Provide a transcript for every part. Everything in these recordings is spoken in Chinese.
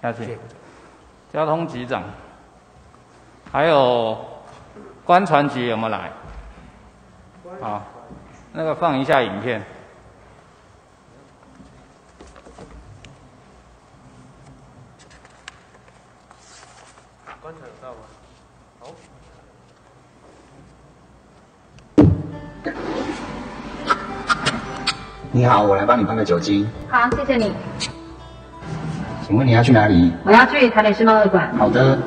下去。交通局长，还有观船局有没有来？好，那个放一下影片。观船有到吗？好。你好，我来帮你喷个酒精。好，谢谢你。请问你要去哪里？我要去台北世贸二馆。好的。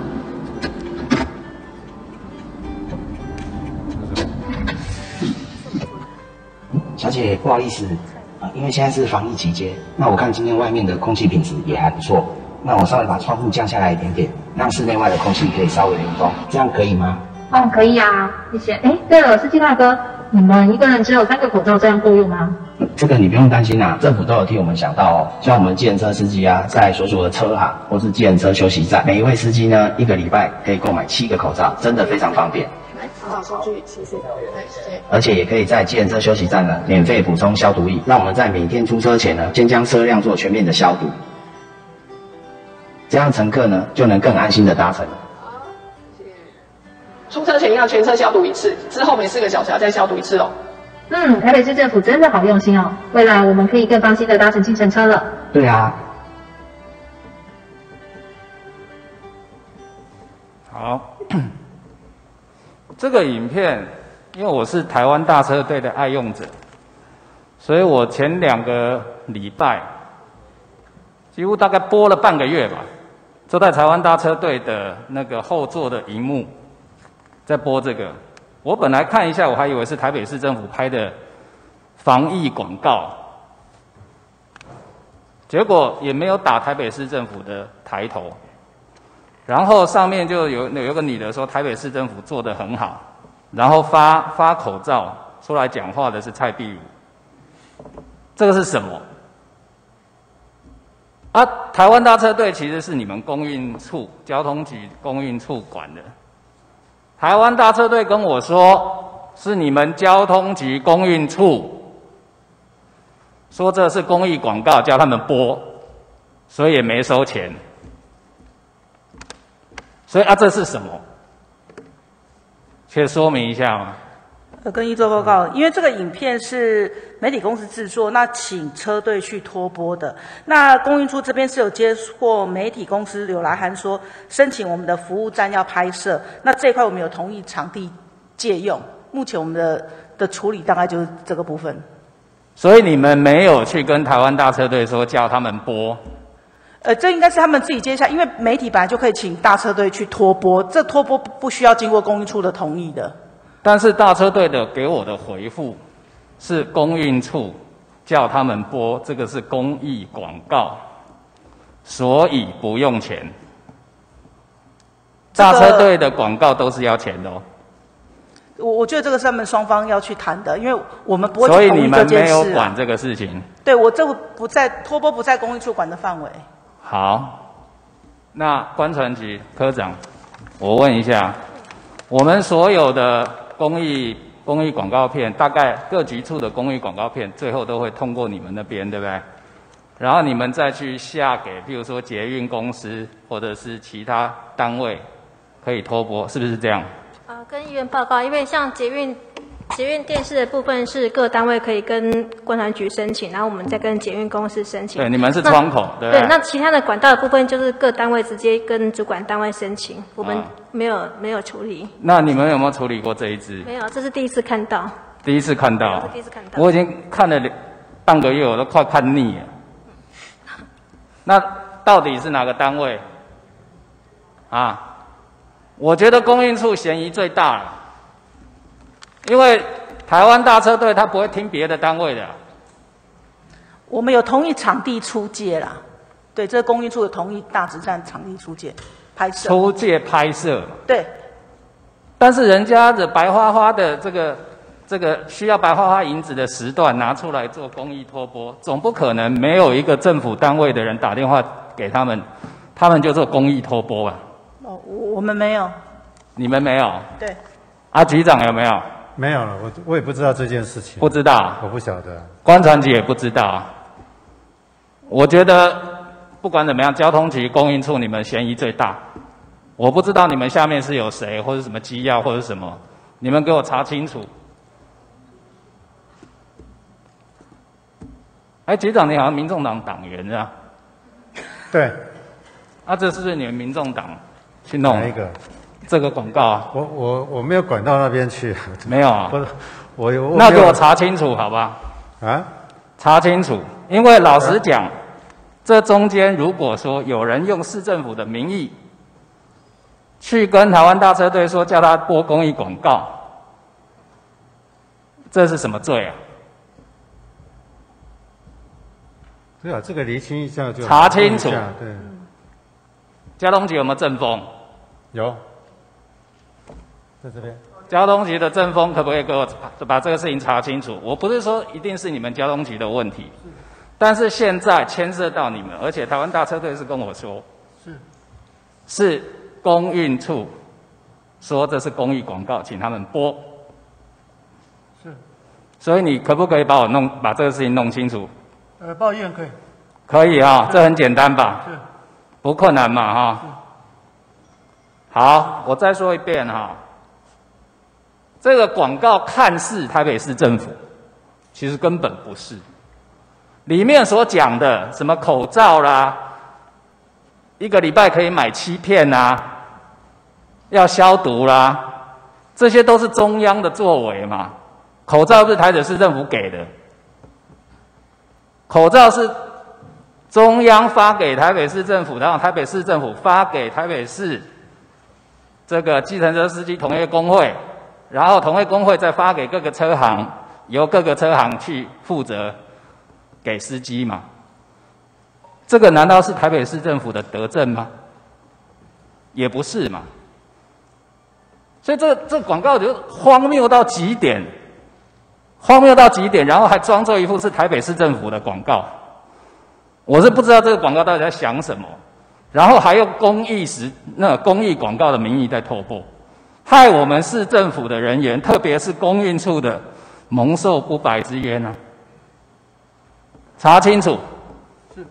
小姐，不好意思，啊，因为现在是防疫期间，那我看今天外面的空气品质也还不错，那我稍微把窗户降下来一点点，让室内外的空气可以稍微流通，这样可以吗？哦，可以啊，谢谢。哎，对了，司机大哥，你们一个人只有三个口罩，这样够用吗？这个你不用担心啦，政府都有替我们想到哦。像我们计程车司机啊，在所属的车行或是计程车休息站，每一位司机呢，一个礼拜可以购买七个口罩，真的非常方便。好，收据，谢谢。而且也可以在计程车休息站呢，免费补充消毒液，让我们在每天出车前呢，先将车辆做全面的消毒，这样乘客呢就能更安心的搭乘。出车前要全车消毒一次，之后每四个小时要再消毒一次哦。嗯，台北市政府真的好用心哦，未来我们可以更放心的搭乘计程车了。对啊。好，这个影片，因为我是台湾大车队的爱用者，所以我前两个礼拜，几乎大概播了半个月吧，坐在台湾大车队的那个后座的荧幕，在播这个。我本来看一下，我还以为是台北市政府拍的防疫广告，结果也没有打台北市政府的抬头，然后上面就有有一个女的说台北市政府做的很好，然后发发口罩出来讲话的是蔡壁如，这个是什么？啊，台湾大车队其实是你们公运处交通局公运处管的。台湾大车队跟我说，是你们交通局公运处说这是公益广告，叫他们播，所以也没收钱。所以啊，这是什么？请说明一下嘛？呃，跟一做报告，因为这个影片是媒体公司制作，那请车队去拖播的。那公运处这边是有接过媒体公司有来函说申请我们的服务站要拍摄，那这一块我们有同意场地借用。目前我们的的处理大概就是这个部分。所以你们没有去跟台湾大车队说叫他们播？呃，这应该是他们自己接下，因为媒体本来就可以请大车队去拖播，这拖播不需要经过公运处的同意的。但是大车队的给我的回复是公运处叫他们播，这个是公益广告，所以不用钱。大车队的广告都是要钱的哦。我我觉得这个是他们双方要去谈的，因为我们不会所以你们没有管这个事情。对我这个不在托播不在公益处管的范围。好，那关传吉科长，我问一下，我们所有的公益公益广告片，大概各局处的公益广告片，最后都会通过你们那边，对不对？然后你们再去下给，比如说捷运公司或者是其他单位，可以托拨，是不是这样？呃，跟医院报告，因为像捷运、捷运电视的部分是各单位可以跟观传局申请，然后我们再跟捷运公司申请。对，你们是窗口，对对，那其他的管道的部分就是各单位直接跟主管单位申请，我们没有没有处理。那你们有没有处理过这一支？没有，这是第一次看到。第一次看到。第一次看到。我已经看了半个月，我都快看腻了。那到底是哪个单位？啊？我觉得供应处嫌疑最大了，因为台湾大车队他不会听别的单位的。我们有同意场地出借啦，对，这个公益处有同意大直站场地出借拍摄。出借拍摄。对。但是人家的白花花的这个这个需要白花花银子的时段拿出来做公益托播，总不可能没有一个政府单位的人打电话给他们，他们就做公益托播吧。哦，我我们没有，你们没有？对。阿局长有没有？没有了，我我也不知道这件事情。不知道。我不晓得。观察局也不知道。我觉得不管怎么样，交通局、供应处你们嫌疑最大。我不知道你们下面是有谁，或者什么机要，或者什么，你们给我查清楚。哎，局长，你好像民众党党员是吧？对，啊，这是不是你们民众党去弄哪一个？这个广告啊？我我我没有管到那边去，没有啊？我我有那给我查清楚，好吧？啊？查清楚，因为老实讲，这中间如果说有人用市政府的名义去跟台湾大车队说叫他播公益广告，这是什么罪啊？对啊，这个厘清一下就查清楚对，交通局有没有政风？有，在这边。交通局的政风可不可以给我查把这个事情查清楚？我不是说一定是你们交通局的问题，但是现在牵涉到你们，而且台湾大车队是跟我说，是是公运处说这是公益广告，请他们播。是，所以你可不可以把我弄把这个事情弄清楚？呃，报医院可以。可以啊、这很简单吧？是。不困难嘛哈。好，我再说一遍哈。这个广告看似台北市政府，其实根本不是。里面所讲的什么口罩啦，一个礼拜可以买七片呐、要消毒啦，这些都是中央的作为嘛。口罩是台北市政府给的，口罩是中央发给台北市政府，然后台北市政府发给台北市这个计程车司机同业工会，然后同业工会再发给各个车行，由各个车行去负责给司机嘛。这个难道是台北市政府的德政吗？也不是嘛。所以这这广告就荒谬到极点，荒谬到极点，然后还装作一副是台北市政府的广告。我是不知道这个广告到底在想什么，然后还用公益时那公益广告的名义在透播，害我们市政府的人员，特别是公运处的蒙受不白之冤啊！查清楚，是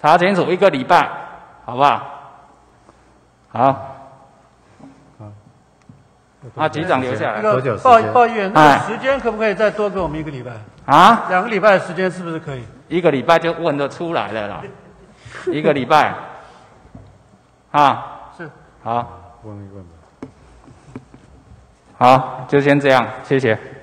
查清楚一个礼拜，好不好？好，啊，局长留下来多久时报间？报议员，那时间可不可以再多给我们一个礼拜？啊，两个礼拜的时间是不是可以？一个礼拜就问得出来了啦，一个礼拜，啊，是，啊好，问一问吧。好，就先这样，谢谢。